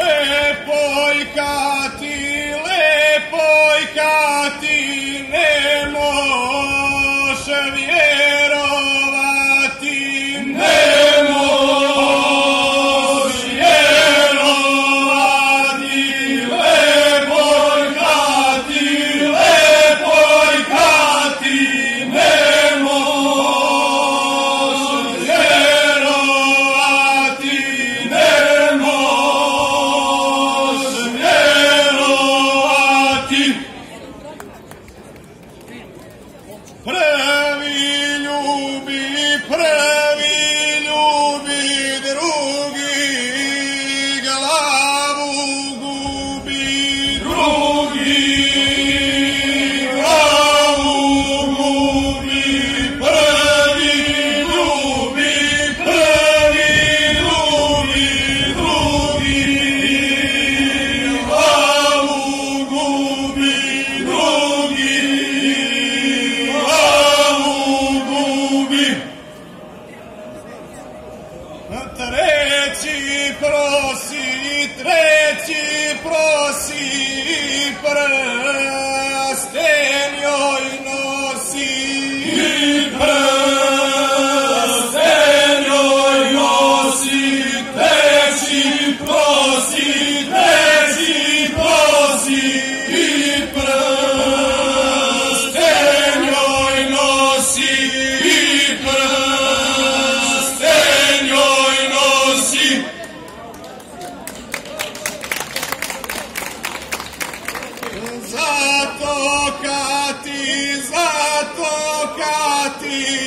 e boy. What up? Treći prosi, treći prosi, prsten joj nosi, prsten joj nosi, treći prosi. Fatih.